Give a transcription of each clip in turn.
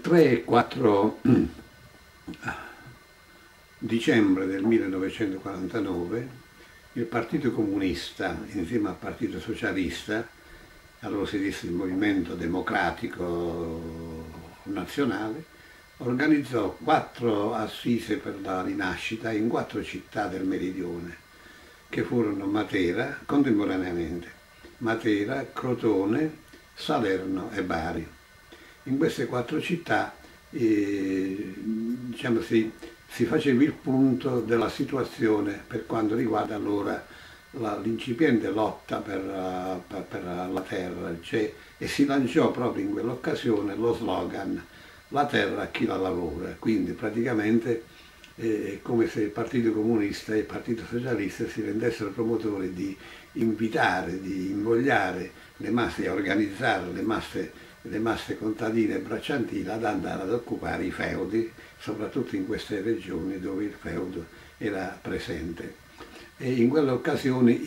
3 e 4 dicembre del 1949 il Partito Comunista insieme al Partito Socialista, allora si disse il Movimento Democratico Nazionale, organizzò quattro assise per la rinascita in quattro città del meridione, che furono Matera, contemporaneamente, Matera, Crotone, Salerno e Bari in queste quattro città eh, diciamo, si, si, faceva il punto della situazione per quanto riguarda allora l'incipiente lotta per, per, per, la terra cioè, e si lanciò proprio in quell'occasione lo slogan la terra a chi la lavora, quindi praticamente eh, è come se il Partito Comunista e il Partito Socialista si rendessero promotori di invitare, di invogliare le masse, a organizzare le masse le masse contadine e bracciantine ad andare ad occupare i feudi, soprattutto in queste regioni dove il feudo era presente. E in quell'occasione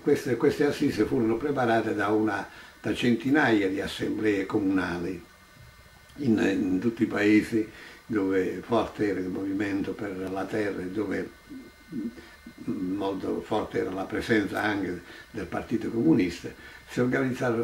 queste, queste, assise furono preparate da, una, da centinaia di assemblee comunali in, in, tutti i paesi dove forte era il movimento per la terra e dove molto forte era la presenza anche del Partito Comunista, si,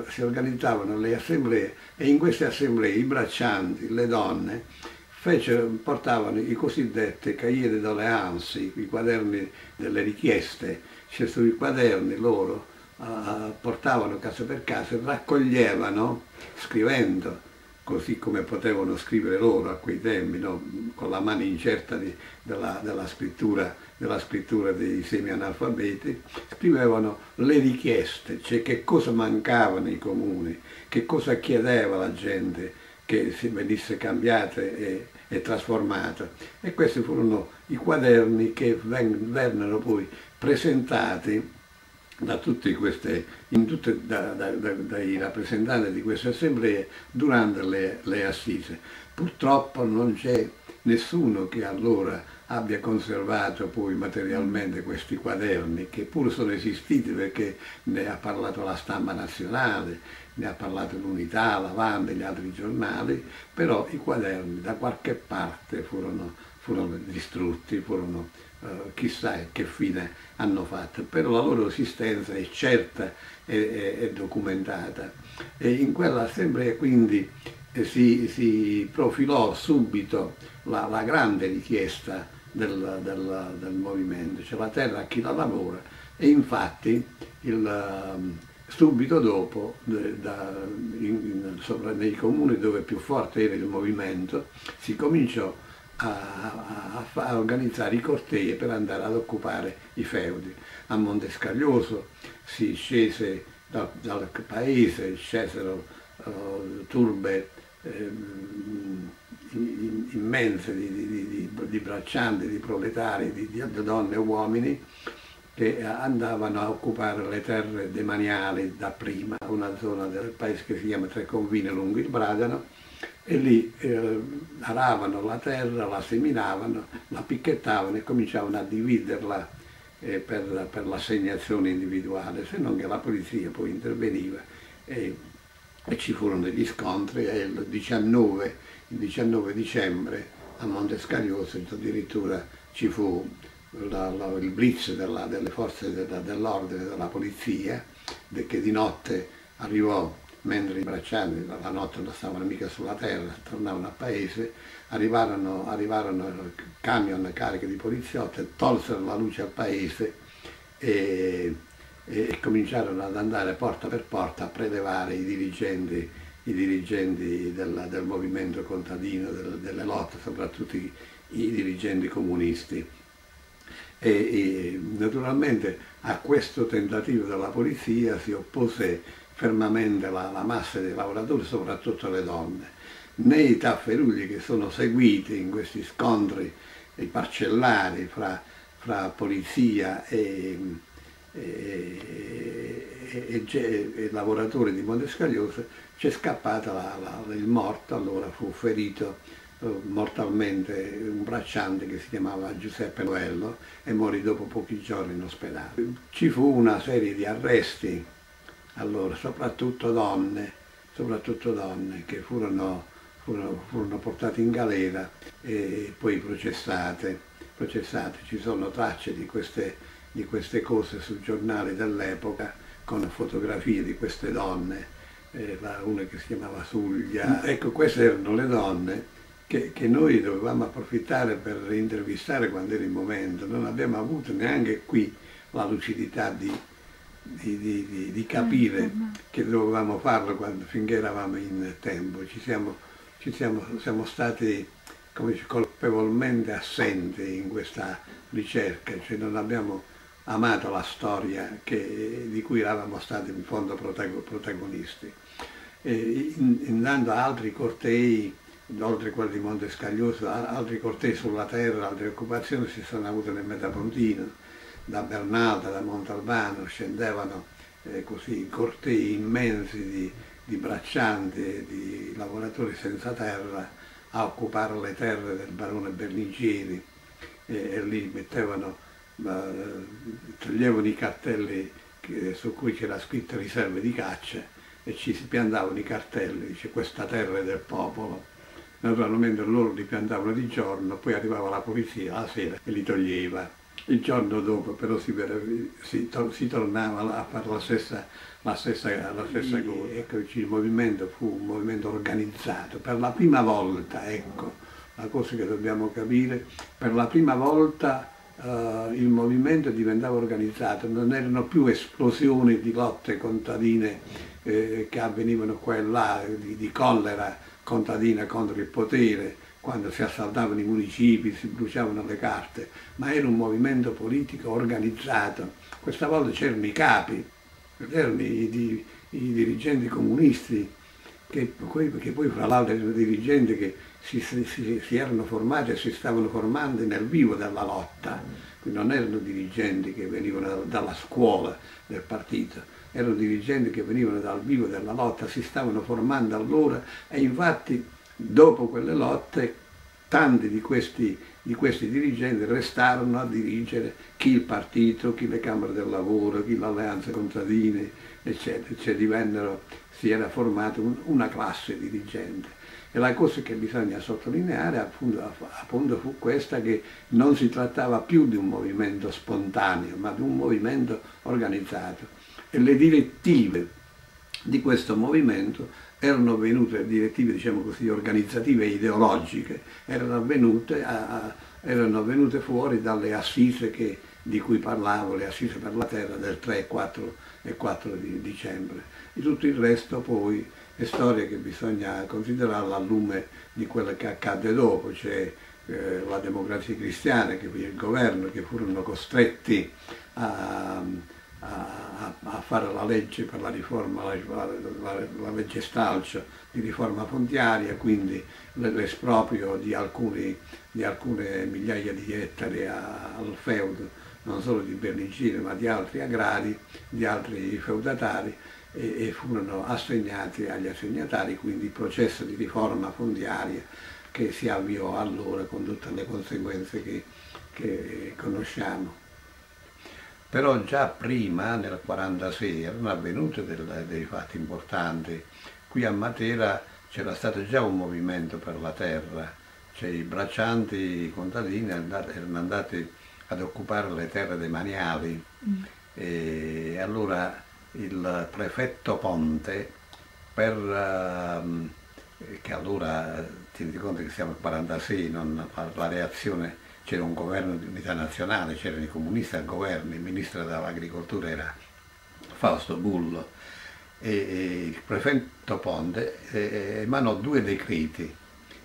si organizzavano le assemblee e in queste assemblee i braccianti, le donne, fecero, portavano i cosiddetti cahiers de doléance, i quaderni delle richieste, cioè sui quaderni loro uh, portavano casa per casa e raccoglievano, scrivendo così come potevano scrivere loro a quei tempi, no? con la mano incerta di, della, della, scrittura, della, scrittura, dei semi-analfabeti, scrivevano le richieste, cioè che cosa mancava nei comuni, che cosa chiedeva la gente che venisse cambiata e, e trasformata. E questi furono i quaderni che vennero poi presentati da tutti queste, tutte, da, da, da, dai rappresentanti di queste assemblee durante le, le assise. Purtroppo non c'è nessuno che allora abbia conservato poi materialmente questi quaderni che pur sono esistiti perché ne ha parlato la stampa nazionale, ne ha parlato l'Unità, l'Avanti e gli altri giornali, però i quaderni da qualche parte furono, furono distrutti, furono eh, chissà che fine hanno fatto, però la loro esistenza è certa e, è documentata. E in quell'assemblea quindi eh, si, si, profilò subito la, la grande richiesta del, del, del, movimento, cioè la terra a chi la lavora e infatti il, ehm, subito dopo da, in, in, nei comuni dove più forte era il movimento si cominciò a, a, a, organizzare i cortei per andare ad occupare i feudi. A Montescaglioso si scese da, dal paese, scesero uh, turbe eh, immense di, di, di, di, braccianti, di proletari, di, donne e uomini che andavano a occupare le terre demaniali dapprima, una zona del paese che si chiama Treconvine lungo il Bradano, e lì eh, aravano la terra, la seminavano, la picchettavano e cominciavano a dividerla eh, per, per l'assegnazione individuale, se non che la polizia poi interveniva. E, e ci furono degli scontri e il 19, il 19 dicembre a Montescaglioso addirittura ci fu la, la, il blitz della, delle forze dell'ordine, della polizia, che di notte arrivò mentre i braccianti la notte non stavano mica sulla terra, tornavano a paese, arrivarono, arrivarono camion cariche di poliziotti, tolsero la luce al paese e, e, cominciarono ad andare porta per porta a prelevare i dirigenti, i dirigenti del, del, movimento contadino, del, delle lotte, soprattutto i, i dirigenti comunisti. E, e, naturalmente a questo tentativo della polizia si oppose fermamente la, la massa dei lavoratori, soprattutto le donne, né i tafferugli che sono seguiti in questi scontri parcellari fra, fra polizia e, e, e, e, lavoratori di Montescaglioso, c'è scappato la, la, il morto, allora fu ferito eh, mortalmente un bracciante che si chiamava Giuseppe Noello e morì dopo pochi giorni in ospedale. Ci fu una serie di arresti allora, soprattutto donne, soprattutto donne che furono, furono, furono portate in galera e poi processate, processate. Ci sono tracce di queste, di queste cose sul giornale dell'epoca con fotografie di queste donne, eh, una che si chiamava Suglia. Ecco, queste erano le donne che, che, noi dovevamo approfittare per intervistare quando era il momento. Non abbiamo avuto neanche qui la lucidità di, di, di, di capire mm, che dovevamo farlo quando, finché eravamo in tempo. Ci siamo, ci siamo, siamo stati come colpevolmente assenti in questa ricerca, cioè non abbiamo amato la storia che, di cui eravamo stati in fondo protagonisti. E andando a altri cortei, oltre quelli di Monte Scaglioso, altri cortei sulla terra, altre occupazioni si sono avute nel Metapontino, da Bernalda, da Montalbano, scendevano eh, così cortei immensi di, di braccianti e di lavoratori senza terra a occupare le terre del barone Berlingeri e, e lì mettevano toglievano i cartelli su cui c'era scritto riserve di caccia e ci si piantavano i cartelli, dice questa terra è del popolo. Naturalmente loro li piantavano di giorno, poi arrivava la polizia la sera e li toglieva. Il giorno dopo però si, si, si tornava a fare la stessa, la stessa, la stessa cosa. Ecco, il movimento fu un movimento organizzato. Per la prima volta, ecco, la cosa che dobbiamo capire, per la prima volta uh, il movimento diventava organizzato, non erano più esplosioni di lotte contadine eh, che avvenivano qua e là, di, di collera contadina contro il potere, quando si assaltavano i municipi, si bruciavano le carte, ma era un movimento politico organizzato. Questa volta c'erano i capi, erano i, i, i dirigenti comunisti, che, che, poi fra l'altro erano dirigenti che si, si, si, erano formati e si stavano formando nel vivo della lotta, quindi non erano dirigenti che venivano dalla scuola del partito, erano dirigenti che venivano dal vivo della lotta, si stavano formando allora e infatti dopo quelle lotte tanti di questi, di questi dirigenti restarono a dirigere chi il partito, chi le Camere del Lavoro, chi l'Alleanza Contadine, eccetera, cioè divennero, si era formata un, una classe dirigente. E la cosa che bisogna sottolineare appunto, appunto, fu questa che non si trattava più di un movimento spontaneo, ma di un movimento organizzato. E le direttive di questo movimento erano venute, direttive diciamo così, organizzative e ideologiche, erano venute, a, erano venute fuori dalle assise che, di cui parlavo, le assise per la terra del 3 e 4, e 4 di dicembre. E tutto il resto poi è storia che bisogna considerarla a lume di quello che accadde dopo, cioè eh, la democrazia cristiana, che il governo, che furono costretti a, a, a, fare la legge per la riforma, la, la, la legge Stalcio di riforma fondiaria, quindi l'esproprio di, di alcune migliaia di ettari al feudo, non solo di Berlingino ma di altri agrari, di altri feudatari, e, e furono assegnati agli assegnatari, quindi il processo di riforma fondiaria che si avviò allora con tutte le conseguenze che, che conosciamo. Però già prima, nel 1946, erano avvenuti del, dei fatti importanti. Qui a Matera c'era stato già un movimento per la terra, cioè i braccianti contadini erano andati ad occupare le terre demaniali mm. e allora il prefetto Ponte per, uh, che allora ti conto che siamo nel 46, non, la reazione c'era un governo di unità nazionale, c'erano i comunisti al governo, il ministro dell'agricoltura era Fausto Bullo e, il prefetto Ponte emanò due decreti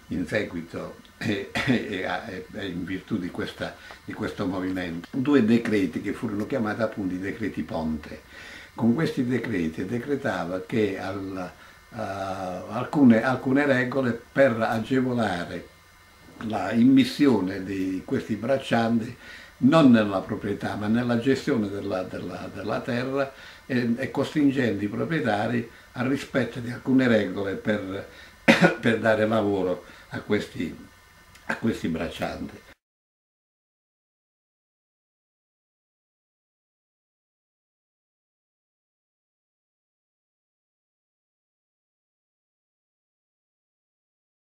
in seguito in virtù di, questa, di questo movimento, due decreti che furono chiamati appunto i decreti Ponte. Con questi decreti decretava che al, uh, alcune, alcune regole per agevolare la immissione di questi braccianti non nella proprietà ma nella gestione della, della, della terra e, e, costringendo i proprietari al rispetto di alcune regole per, per dare lavoro a questi, a questi braccianti.